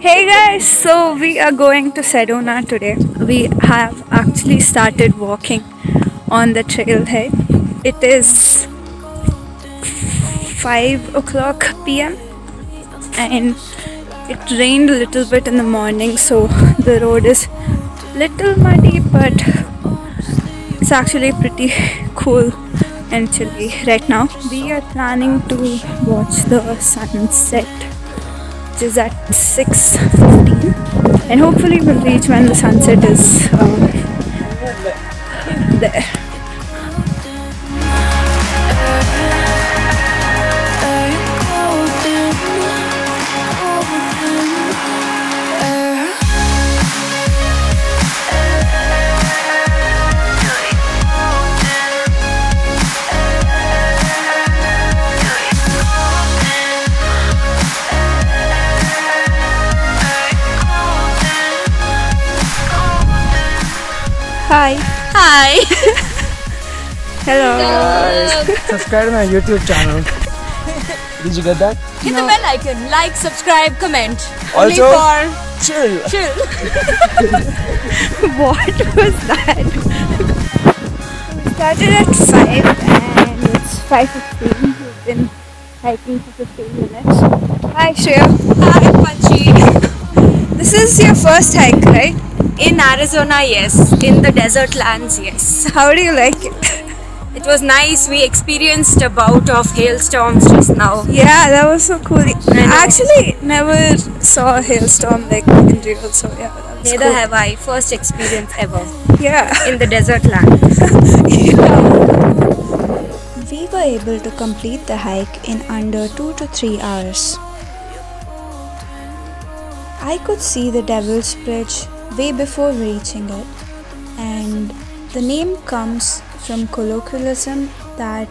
Hey guys, so we are going to Sedona today. We have actually started walking on the trailhead. It is 5 o'clock pm and it rained a little bit in the morning, so the road is little muddy, but it's actually pretty cool and chilly right now. We are planning to watch the sunset which is at 6.15 and hopefully we'll reach when the sunset is um, Hi. Hi. Hello. subscribe to my YouTube channel. Did you get that? Hit the bell icon. Like, subscribe, comment. Also- Only for Chill. chill. What was that? We started at 5 and it's 5.15. We've been hiking for 15 minutes. Hi Shreya. Hi, Panchi. This is your first hike, right? In Arizona, yes. In the desert lands, yes. How do you like it? It was nice. We experienced a bout of hailstorms just now. Yeah, that was so cool. I know. actually never saw a hailstorm like in real, so yeah, that was Neither cool. have I. First experience ever Yeah. in the desert land. We were able to complete the hike in under 2 to 3 hours. I could see the Devil's Bridge way before reaching it, and the name comes from colloquialism that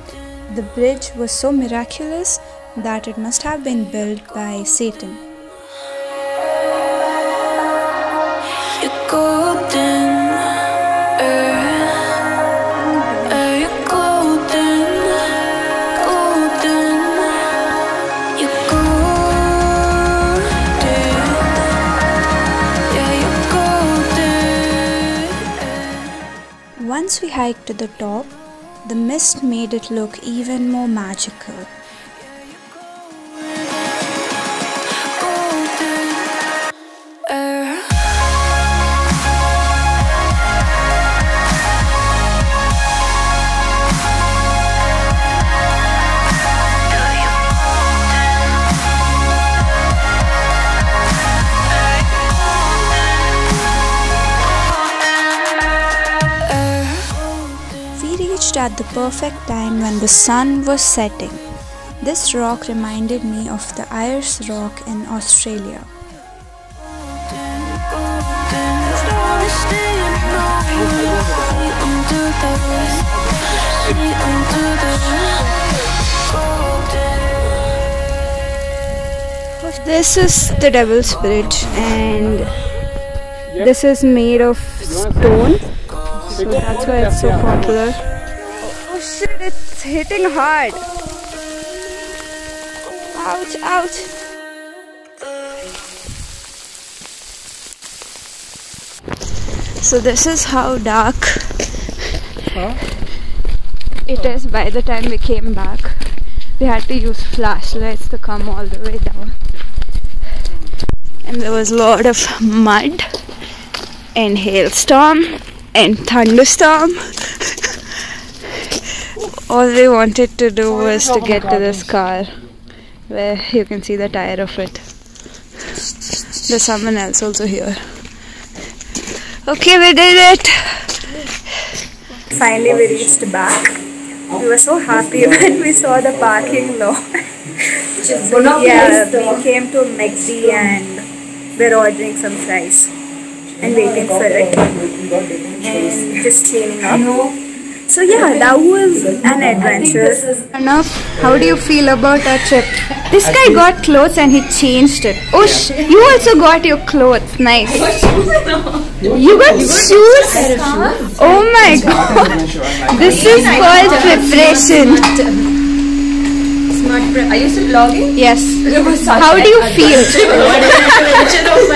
the bridge was so miraculous that it must have been built by Satan. Once we hiked to the top, the mist made it look even more magical. At the perfect time when the sun was setting. This rock reminded me of the Ayers Rock in Australia. This is the Devil's Bridge, and this is made of stone, so that's why it's so popular. Oh shit! It's hitting hard. Ouch! Ouch! So this is how dark it is by the time we came back. We had to use flashlights to come all the way down. And there was a lot of mud and hailstorm and thunderstorm. all we wanted to do was to get to this car where you can see the tire of it. There's someone else also here. Okay, we did it. Finally, we reached back. We were so happy when we saw the parking lot. so, yeah, we came to McD and we're ordering some fries and waiting for it and just cleaning up. So yeah, that was an adventure. Enough. How do you feel about our trip? This guy got clothes and he changed it. Oh, sh- you also got your clothes. Nice. You got shoes? Oh my god. This is called preparation. not. Pre- Are you still vlogging? Yes. It was such How do you feel? adventure of.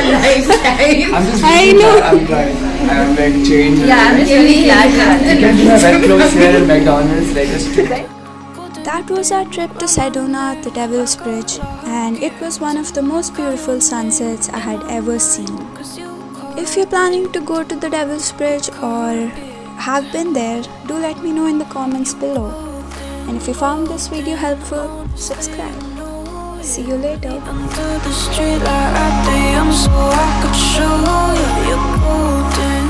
I'm just I really know. Glad I'm like changed. Yeah, I'm just really glad you had You can see my here at McDonald's. Like just That was our trip to Sedona, the Devil's Bridge, and it was one of the most beautiful sunsets I had ever seen. If you're planning to go to the Devil's Bridge or have been there, do let me know in the comments below. And if you found this video helpful, subscribe. See you later. To the street light at so I could show you you're golden